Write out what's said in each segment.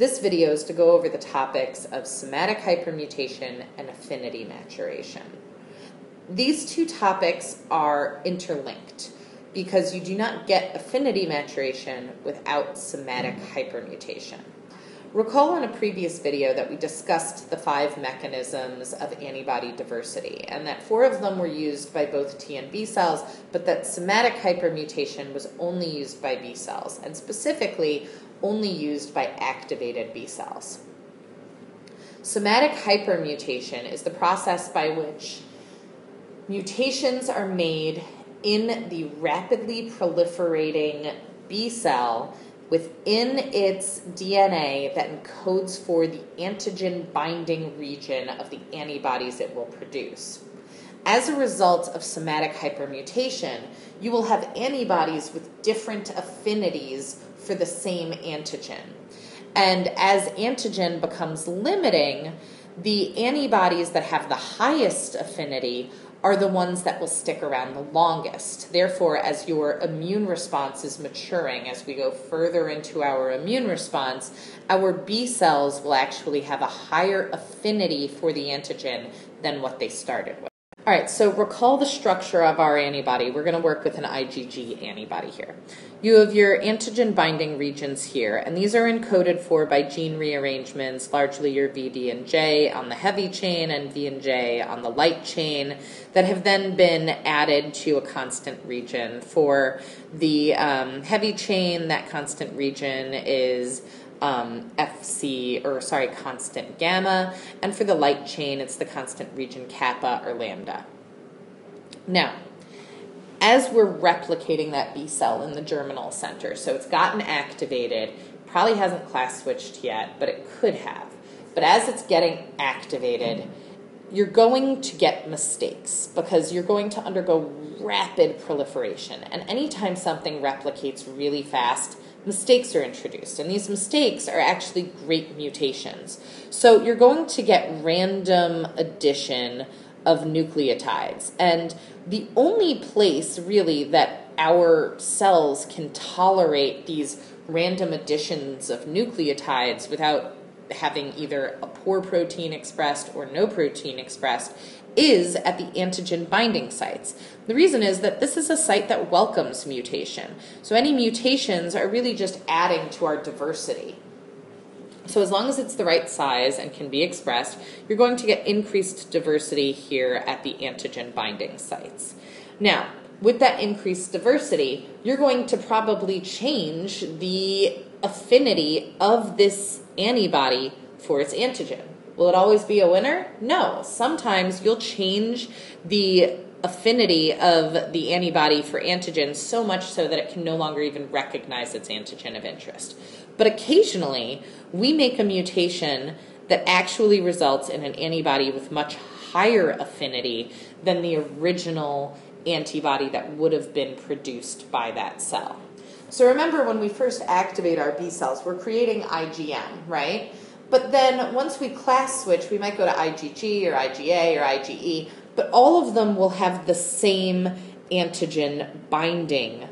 This video is to go over the topics of somatic hypermutation and affinity maturation. These two topics are interlinked because you do not get affinity maturation without somatic hypermutation. Recall in a previous video that we discussed the five mechanisms of antibody diversity, and that four of them were used by both T and B cells, but that somatic hypermutation was only used by B cells, and specifically only used by activated B cells. Somatic hypermutation is the process by which mutations are made in the rapidly proliferating B cell within its DNA that encodes for the antigen binding region of the antibodies it will produce. As a result of somatic hypermutation, you will have antibodies with different affinities for the same antigen. And as antigen becomes limiting, the antibodies that have the highest affinity are the ones that will stick around the longest. Therefore, as your immune response is maturing, as we go further into our immune response, our B cells will actually have a higher affinity for the antigen than what they started with. All right, so recall the structure of our antibody. We're going to work with an IgG antibody here. You have your antigen binding regions here, and these are encoded for by gene rearrangements, largely your VD and J on the heavy chain and V and J on the light chain, that have then been added to a constant region. For the um, heavy chain, that constant region is um, FC, or sorry, constant gamma, and for the light chain, it's the constant region kappa or lambda. Now, as we're replicating that B cell in the germinal center, so it's gotten activated, probably hasn't class switched yet, but it could have. But as it's getting activated, you're going to get mistakes because you're going to undergo rapid proliferation. And anytime something replicates really fast, mistakes are introduced. And these mistakes are actually great mutations. So you're going to get random addition of nucleotides. And the only place really that our cells can tolerate these random additions of nucleotides without having either a poor protein expressed or no protein expressed is at the antigen binding sites. The reason is that this is a site that welcomes mutation. So any mutations are really just adding to our diversity. So as long as it's the right size and can be expressed, you're going to get increased diversity here at the antigen binding sites. Now, with that increased diversity, you're going to probably change the affinity of this antibody for its antigen. Will it always be a winner? No. Sometimes you'll change the affinity of the antibody for antigen so much so that it can no longer even recognize its antigen of interest. But occasionally, we make a mutation that actually results in an antibody with much higher affinity than the original antibody that would have been produced by that cell. So remember when we first activate our B cells, we're creating IgM, right? But then once we class switch, we might go to IgG or IgA or IgE, but all of them will have the same antigen binding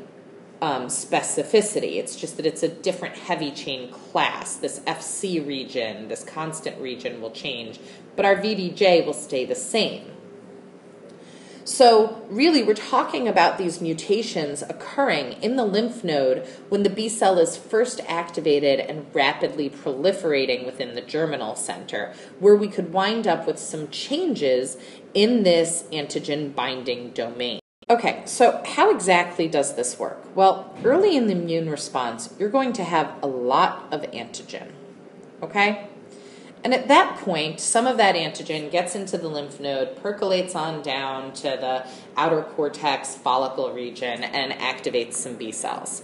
um, specificity. It's just that it's a different heavy chain class. This FC region, this constant region will change, but our VDJ will stay the same. So, really, we're talking about these mutations occurring in the lymph node when the B cell is first activated and rapidly proliferating within the germinal center, where we could wind up with some changes in this antigen binding domain. Okay, so how exactly does this work? Well, early in the immune response, you're going to have a lot of antigen. Okay? And at that point, some of that antigen gets into the lymph node, percolates on down to the outer cortex follicle region, and activates some B cells.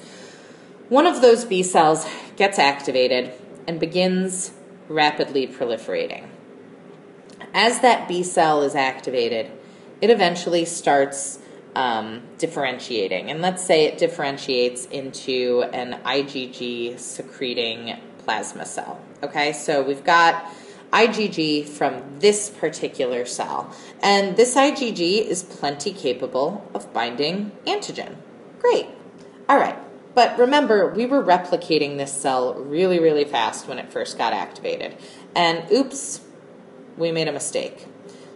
One of those B cells gets activated and begins rapidly proliferating. As that B cell is activated, it eventually starts um, differentiating. And let's say it differentiates into an IgG secreting plasma cell. Okay, so we've got IgG from this particular cell. And this IgG is plenty capable of binding antigen. Great. All right. But remember, we were replicating this cell really, really fast when it first got activated. And oops, we made a mistake.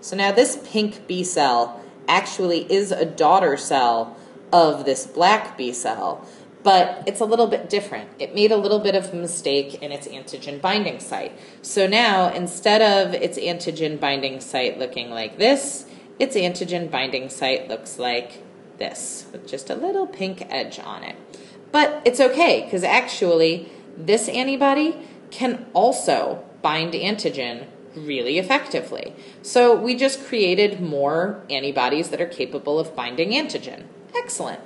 So now this pink B cell actually is a daughter cell of this black B cell, but it's a little bit different. It made a little bit of a mistake in its antigen binding site. So now instead of its antigen binding site looking like this, its antigen binding site looks like this, with just a little pink edge on it. But it's okay, because actually, this antibody can also bind antigen really effectively. So we just created more antibodies that are capable of binding antigen. Excellent.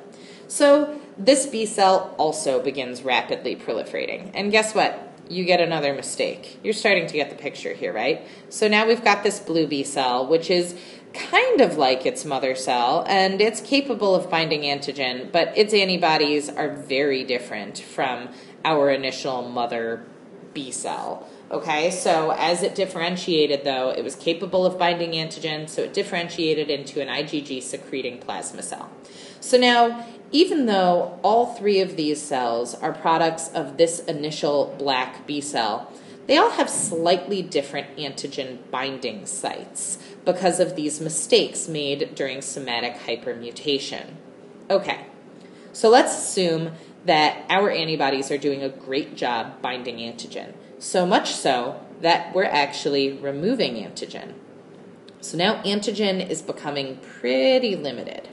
So this B cell also begins rapidly proliferating. And guess what? You get another mistake. You're starting to get the picture here, right? So now we've got this blue B cell, which is kind of like its mother cell, and it's capable of binding antigen, but its antibodies are very different from our initial mother B cell. Okay, so as it differentiated, though, it was capable of binding antigen, so it differentiated into an IgG secreting plasma cell. So now, even though all three of these cells are products of this initial black B cell, they all have slightly different antigen binding sites because of these mistakes made during somatic hypermutation. Okay, so let's assume that our antibodies are doing a great job binding antigen. So much so that we're actually removing antigen. So now antigen is becoming pretty limited.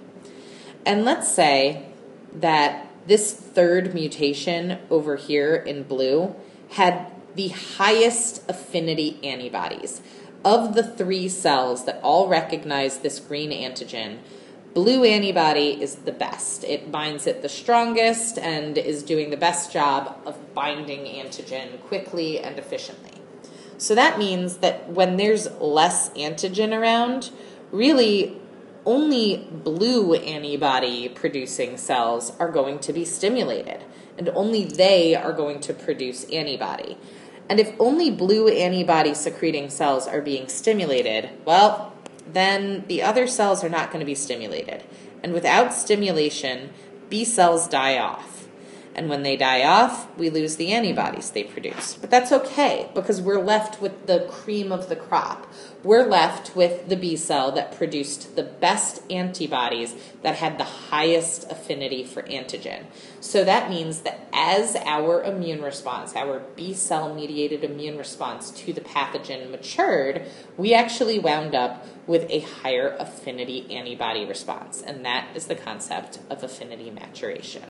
And let's say that this third mutation over here in blue had the highest affinity antibodies. Of the three cells that all recognize this green antigen, Blue antibody is the best. It binds it the strongest and is doing the best job of binding antigen quickly and efficiently. So that means that when there's less antigen around, really only blue antibody producing cells are going to be stimulated, and only they are going to produce antibody. And if only blue antibody secreting cells are being stimulated, well, then the other cells are not going to be stimulated. And without stimulation, B cells die off. And when they die off, we lose the antibodies they produce. But that's okay because we're left with the cream of the crop. We're left with the B cell that produced the best antibodies that had the highest affinity for antigen. So that means that as our immune response, our B cell mediated immune response to the pathogen matured, we actually wound up with a higher affinity antibody response. And that is the concept of affinity maturation.